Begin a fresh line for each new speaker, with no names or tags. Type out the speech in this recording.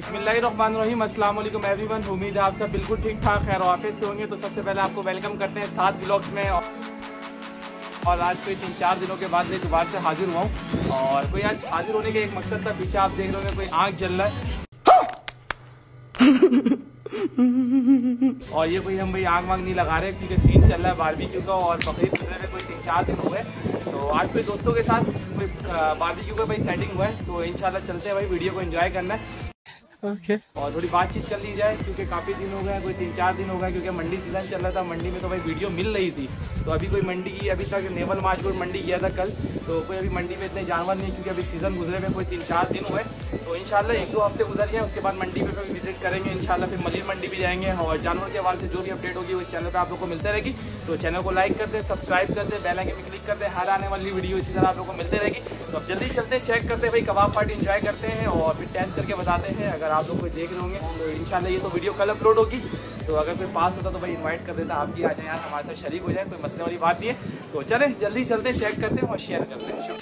बिस्मिल्लाहिर्रहमानिर्रहीम। अस्सलाम वालेकुम एवरीवन, उम्मीद है आप सब बिल्कुल ठीक ठाक खैर ऑफ़िस से होंगे। तो सबसे पहले आपको वेलकम करते हैं सात व्लॉग्स में। और आज कोई तीन चार दिनों के बाद मैं दोबारा से हाजिर हुआ हूँ। और कोई आज हाजिर होने का एक मकसद था पीछे आप देख रहे होंगे, कोई आँख जल रहा है। और ये कोई हम भाई आग वाग नहीं लगा रहे, क्योंकि सीन चल रहा है बारबेक्यू का, और बकरीद गुजरे में कोई तीन चार दिन हुए तो आज कोई दोस्तों के साथ कोई बारबेक्यू का भाई सेटिंग हुआ है। तो इंशाल्लाह चलते हैं भाई वीडियो को एंजॉय करना है। ओके और थोड़ी बातचीत कर ली जाए, क्योंकि काफ़ी दिन हो गए, कोई तीन चार दिन हो गए, क्योंकि मंडी सीज़न चल रहा था, मंडी में तो भाई वीडियो मिल रही थी। तो अभी कोई मंडी की, अभी तक नेवल मार्च मंडी गया था कल तो कोई अभी मंडी में इतने जानवर नहीं, क्योंकि अभी सीज़न गुजरे में कोई तीन चार दिन हुए। तो इनशाला एक दो हफ़्ते गुजर गए, उसके बाद मंडी पे भी विज़िट करेंगे इनशाला फिर मलिर मंडी भी जाएँगे, और जानवर के हवाले से जो भी अपडेट होगी उस चैनल पर आप लोग को मिलते रहेगी। तो चैनल को लाइक कर दे सब्सक्राइब कर दे बेल आइकन में क्लिक कर दे हर आने वाली वीडियो इसी तरह आप लोग को मिलते रहेगी। तो अब जल्दी चलते चेक करते भाई कबाब पार्टी इन्जॉय करते हैं, और फिर टेस्ट करके बताते हैं, अगर आप लोग कोई देख रहे होंगे तो इनशाला ये तो वीडियो कल अपलोड होगी। तो अगर कोई पास होता तो भाई इन्वाइट कर देता, आप भी आ जाए यार, हमारे साथ शरीक हो जाए, कोई मसले वाली बात नहीं है। तो चले, जल्दी चलते चेक करते हैं और शेयर करते हैं।